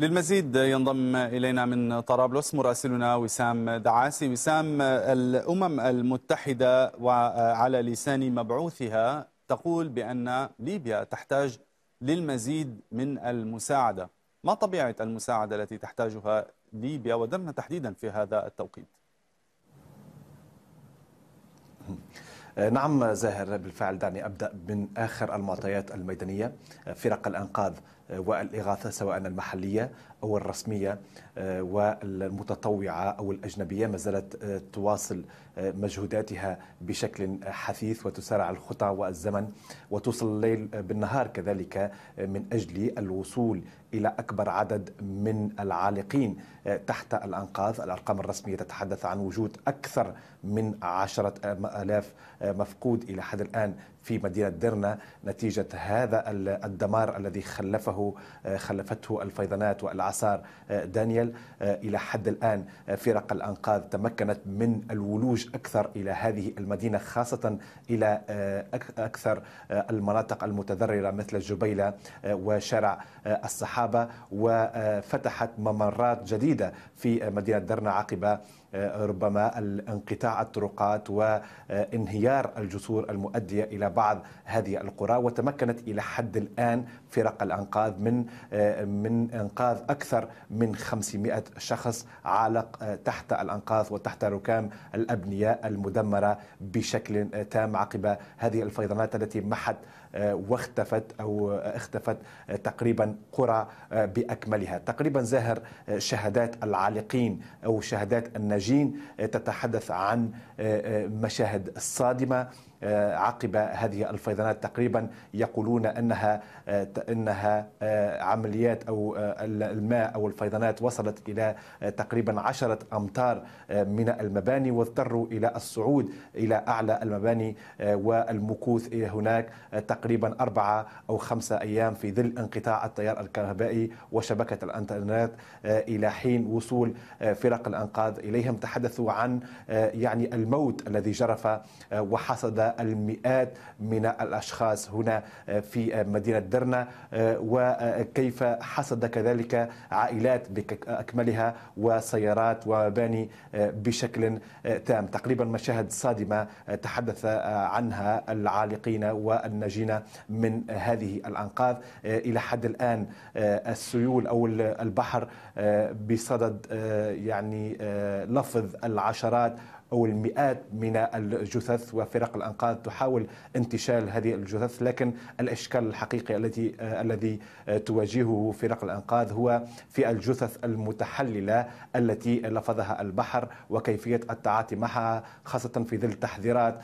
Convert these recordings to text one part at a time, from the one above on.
للمزيد ينضم إلينا من طرابلس مراسلنا وسام دعاسي. وسام الأمم المتحدة وعلى لسان مبعوثها تقول بأن ليبيا تحتاج للمزيد من المساعدة. ما طبيعة المساعدة التي تحتاجها ليبيا ودرنا تحديدا في هذا التوقيت؟ نعم زاهر بالفعل دعني أبدأ من آخر المعطيات الميدانية. فرق الأنقاذ والإغاثة سواء المحلية أو الرسمية والمتطوعة أو الأجنبية. ما زالت تواصل مجهوداتها بشكل حثيث وتسارع الخطى والزمن. وتوصل الليل بالنهار كذلك من أجل الوصول إلى أكبر عدد من العالقين تحت الأنقاض. الأرقام الرسمية تتحدث عن وجود أكثر من عشرة آلاف مفقود إلى حد الآن في مدينة درنا نتيجة هذا الدمار الذي خلفه خلفته الفيضانات والأعصار دانيال إلى حد الآن فرق الأنقاذ تمكنت من الولوج أكثر إلى هذه المدينة خاصة إلى أكثر المناطق المتضررة مثل الجبيلة وشارع الصحابة وفتحت ممرات جديدة في مدينة درنا عقب ربما انقطاع الطرقات وانهيار الجسور المؤدية إلى بعض هذه القرى وتمكنت إلى حد الآن فرق الأنقاذ من من إنقاذ أكثر من 500 شخص عالق تحت الأنقاض وتحت ركام الأبنية المدمرة بشكل تام عقب هذه الفيضانات التي محت واختفت أو اختفت تقريبا قرى بأكملها. تقريبا زاهر شهادات العالقين أو شهادات الناجين تتحدث عن مشاهد صادمة عقب هذه الفيضانات. تقريبا يقولون أنها أنها عمليات أو الماء أو الفيضانات وصلت إلى تقريبا عشرة أمتار من المباني واضطروا إلى الصعود إلى أعلى المباني والمكوث هناك. تقريبا أربعة أو خمسة أيام في ظل انقطاع التيار الكهربائي وشبكة الإنترنت إلى حين وصول فرق الانقاذ إليهم. تحدثوا عن يعني الموت الذي جرف وحصد المئات من الأشخاص هنا في مدينة درنا وكيف حصد كذلك عائلات بأكملها وسيارات ومباني بشكل تام. تقريبا مشاهد صادمة تحدث عنها العالقين والناجين من هذه الأنقاذ. إلى حد الآن السيول أو البحر بصدد يعني لفظ العشرات أو المئات من الجثث وفرق الأنقاذ تحاول انتشال هذه الجثث لكن الإشكال الحقيقي الذي الذي تواجهه فرق الأنقاذ هو في الجثث المتحللة التي لفظها البحر وكيفية التعاطي معها خاصة في ظل تحذيرات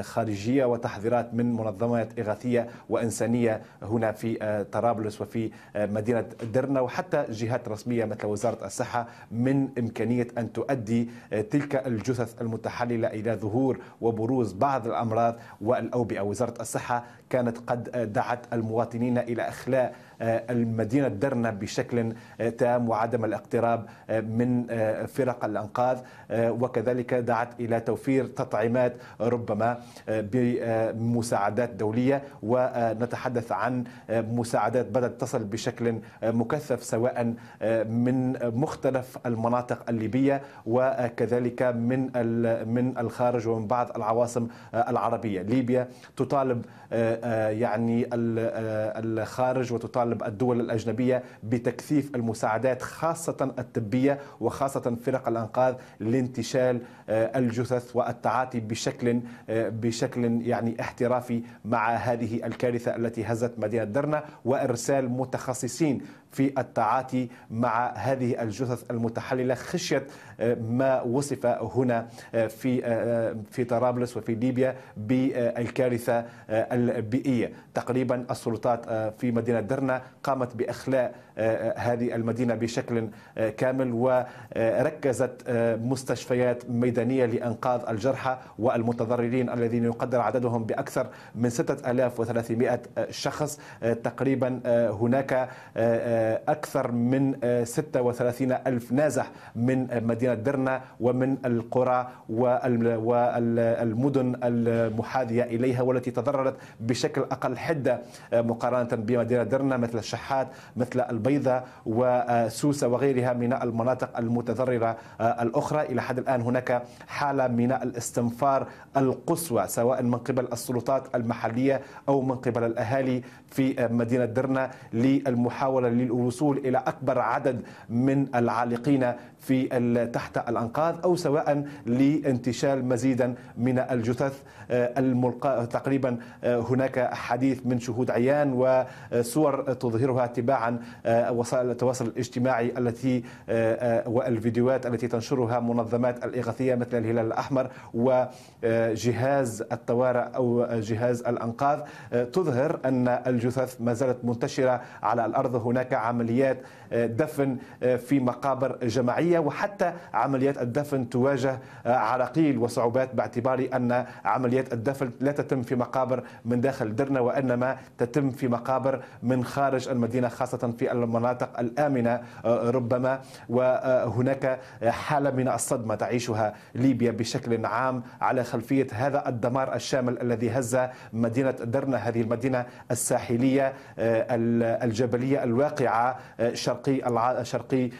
خارجية وتحذيرات من منظمات إغاثية وإنسانية هنا في طرابلس وفي مدينة درنا وحتى جهات رسمية مثل وزارة الصحة من إمكانية أن تؤدي تلك الجثث المتحللة إلى ظهور وبروز بعض الأمراض والأوبئة. وزارة الصحة كانت قد دعت المواطنين إلى إخلاء المدينة درنا بشكل تام وعدم الاقتراب من فرق الأنقاذ وكذلك دعت إلى توفير تطعيمات ربما بمساعدات دولية ونتحدث عن مساعدات بدأت تصل بشكل مكثف سواء من مختلف المناطق الليبية وكذلك من من الخارج ومن بعض العواصم العربية. ليبيا تطالب يعني الخارج وتطالب الدول الأجنبية بتكثيف المساعدات خاصة الطبية وخاصة فرق الأنقاذ لانتشال الجثث والتعاطي بشكل بشكل يعني احترافي مع هذه الكارثة التي هزت مدينة درنا وإرسال متخصصين في التعاطي مع هذه الجثث المتحللة خشية ما وصف هنا في في طرابلس وفي ليبيا بالكارثة البيئية. تقريبا السلطات في مدينة درنا قامت بإخلاء هذه المدينة بشكل كامل وركزت مستشفيات ميدانية لإنقاذ الجرحى والمتضررين الذين يقدر عددهم بأكثر من 6300 شخص. تقريبا هناك أكثر من 36 ألف نازح من مدينة درنا ومن القرى والمدن المحاذية إليها والتي تضررت بشكل أقل حدة مقارنة بمدينة درنا مثل الشحات مثل البيضة وسوسة وغيرها من المناطق المتضررة الأخرى. إلى حد الآن هناك حالة من الاستنفار القصوى سواء من قبل السلطات المحلية أو من قبل الأهالي في مدينة درنا للمحاولة للوصول إلى أكبر عدد من العالقين في تحت الأنقاض أو سواء لانتشال مزيدا من الجثث. الملقاة تقريبا هناك حديث من شهود عيان وصور تظهرها تباعا وسائل التواصل الاجتماعي التي والفيديوهات التي تنشرها منظمات الإغاثية مثل الهلال الأحمر وجهاز الطوارئ أو جهاز الأنقاذ. تظهر أن الجثث ما زالت منتشرة على الأرض. هناك عمليات دفن في مقابر جماعية وحتى عمليات الدفن تواجه عراقيل وصعوبات باعتبار أن عمليات الدفن لا تتم في مقابر من داخل درنا وإنما تتم في مقابر من خارج المدينة خاصة في المناطق الآمنة ربما وهناك حالة من الصدمة تعيشها ليبيا بشكل عام على خلفية هذا الدمار الشامل الذي هز مدينة درنا هذه المدينة الساحلية الجبلية الواقعة شرقي شرقي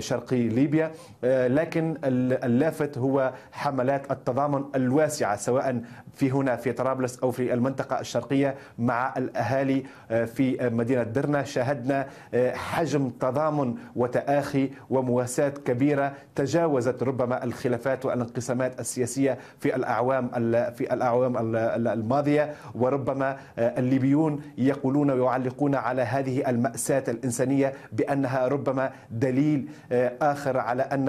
شرقي ليبيا. لكن اللافت هو حملات التضامن الواسعة سواء في هنا في طرابلس أو في المنطقة الشرقية مع الأهالي في مدينة درنا. شاهدنا حجم تضامن وتآخي ومواساة كبيرة تجاوزت ربما الخلافات والانقسامات السياسية في الأعوام في الأعوام الماضية وربما الليبيون يقولون ويعلقون على هذه المأساة الإنسانية بأنها ربما دليل آخر على أن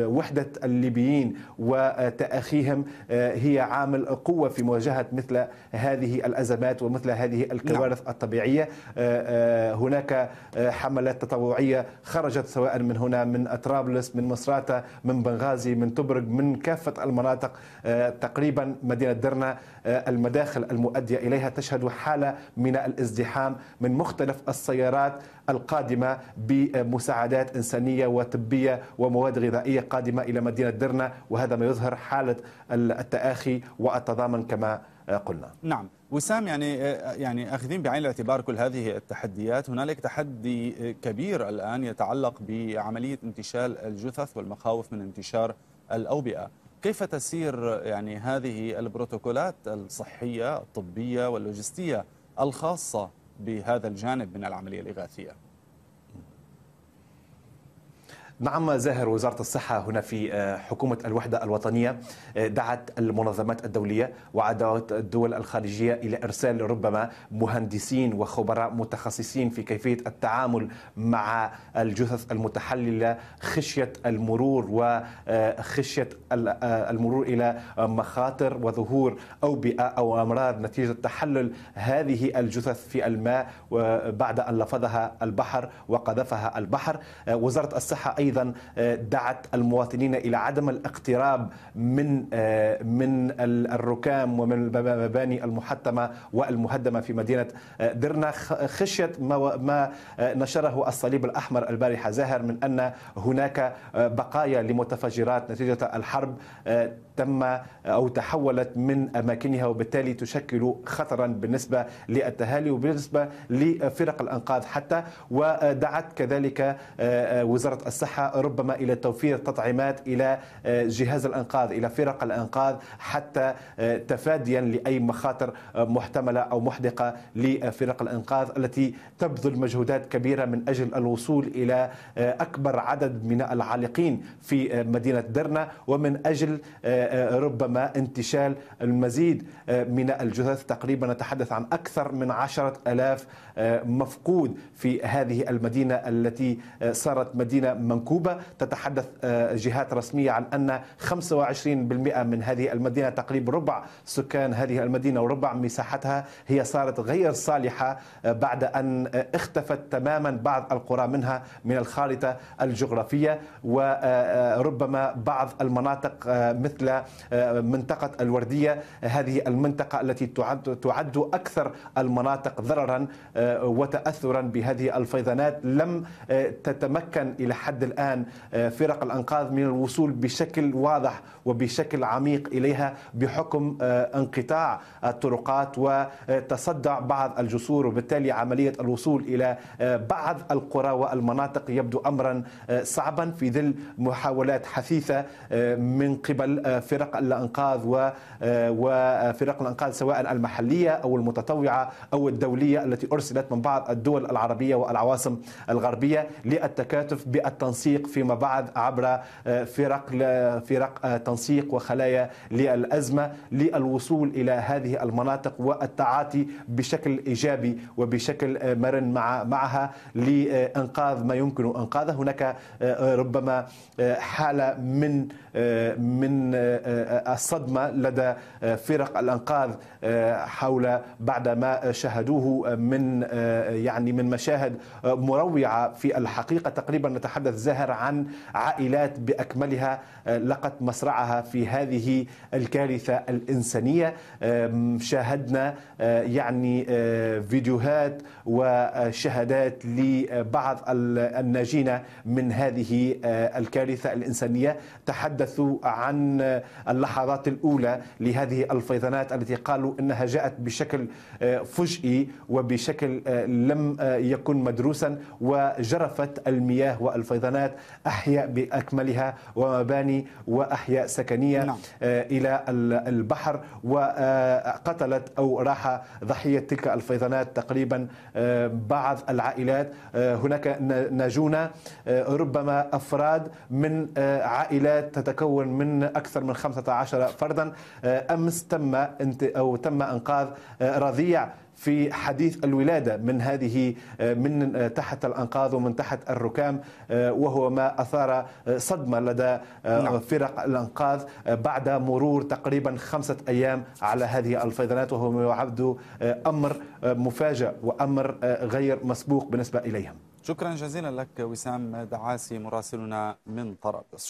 وحدة الليبيين وتأخيهم هي عامل قوة في مواجهة مثل هذه الأزمات ومثل هذه الكوارث نعم. الطبيعية هناك حملات تطوعية خرجت سواء من هنا من طرابلس من مصراتة من بنغازي من تبرق من كافة المناطق تقريبا مدينة درنا المداخل المؤدية إليها. تشهد حالة من الازدحام من مختلف السيارات القادمة بمساعدات إنسانية وطبية ومواد غذائية قادمة إلى مدينة درنا وهذا ما يظهر حالة التآخي والتضامن كما قلنا. نعم. وسام يعني يعني أخذين بعين الاعتبار كل هذه التحديات. هنالك تحدي كبير الآن يتعلق بعملية انتشال الجثث والمخاوف من انتشار الأوبئة. كيف تسير يعني هذه البروتوكولات الصحية الطبية واللوجستية الخاصة بهذا الجانب من العملية الإغاثية؟ نعم زاهر وزارة الصحة هنا في آه، حكومة الوحدة الوطنية آه، دعت المنظمات الدولية وعدت الدول الخارجية إلى إرسال ربما مهندسين وخبراء متخصصين في كيفية التعامل مع الجثث المتحللة خشية المرور وخشية آه، المرور إلى مخاطر وظهور أوبئة أو أمراض نتيجة تحلل هذه الجثث في الماء بعد أن لفظها البحر وقذفها البحر. وزارة الصحة أيضا آه، دعت المواطنين إلى عدم الاقتراب من آه، من الركام ومن المباني المحطمه والمهدمة في مدينة آه، درنا خشية ما نشره الصليب الأحمر البارحة. زاهر من أن هناك بقايا لمتفجرات نتيجة الحرب تم أو تحولت من أماكنها وبالتالي تشكل خطرا بالنسبة للتهالي وبالنسبة لفرق الأنقاذ حتى ودعت كذلك وزارة الصحة الصحة ربما إلى توفير تطعيمات إلى آه، جهاز الأنقاذ إلى فرق الأنقاذ حتى آه، تفاديا لأي مخاطر آه، محتملة أو محدقة لفرق الأنقاذ التي تبذل مجهودات كبيرة من أجل الوصول إلى أكبر عدد من العالقين في مدينة درنا ومن أجل ربما انتشال المزيد من الجثث. تقريبا نتحدث عن أكثر من عشرة ألاف مفقود في هذه المدينة التي صارت مدينة منكوبة تتحدث آه، جهات رسمية عن أن 25% من هذه المدينة تقريبا ربع سكان هذه المدينة وربع مساحتها هي صارت غير صالحة آه، بعد أن آه، اختفت تماما بعض القرى منها من الخارطة الجغرافية وربما بعض المناطق مثل منطقة الوردية. هذه المنطقة التي تعد تعد أكثر المناطق ضررا وتأثرا بهذه الفيضانات لم تتمكن إلى حد الآن فرق الأنقاذ من الوصول بشكل واضح وبشكل عميق إليها بحكم انقطاع الطرقات وتصدع بعض الجسور وبالتالي عملية الوصول إلى بعض القرى والمناطق يبدو أمرا صعبا في ظل محاولات حثيثة من قبل فرق الأنقاذ وفرق الأنقاذ سواء المحلية أو المتطوعة أو الدولية التي أرسلت من بعض الدول العربية والعواصم الغربية للتكاتف بالتنسيق فيما بعد عبر فرق فرق تنسيق وخلايا للأزمة للوصول إلى هذه المناطق والتعاطي بشكل إيجابي وبشكل مرن مع معها لإنقاذ ما يمكن إنقاذه. هناك ربما حالة من من الصدمة لدى فرق الأنقاذ حول بعد ما شاهدوه من يعني من مشاهد مروعة في الحقيقة. تقريبا نتحدث زاهر عن عائلات بأكملها لقت مصرعها في هذه الكارثة الإنسانية. شاهدنا يعني فيديوهات وشهادات لبعض الناجين من هذه الكارثة الإنسانية. تحدثوا عن اللحظات الأولى لهذه الفيضانات التي قالوا إنها جاءت بشكل فجئي وبشكل لم يكن مدروسا وجرفت المياه والفيضانات. أحياء بأكملها ومباني وأحياء سكنية نعم. إلى البحر وقتلت أو راح ضحية تلك الفيضانات تقريبا بعض العائلات هناك ناجون ربما أفراد من عائلات تتكون من أكثر من 15 فردا أمس تم أو تم إنقاذ رضيع في حديث الولادة من هذه من تحت الأنقاض ومن تحت الركام وهو ما أثار صدمة لدى نعم. فرق الأنقاذ بعد مرور تقريبا خمسة أيام على هذه الفيضانات وهو يعد أمر مفاجئ وأمر غير مسبوق بالنسبة إليهم. شكرا جزيلا لك وسام دعاسي مراسلنا من طرابلس.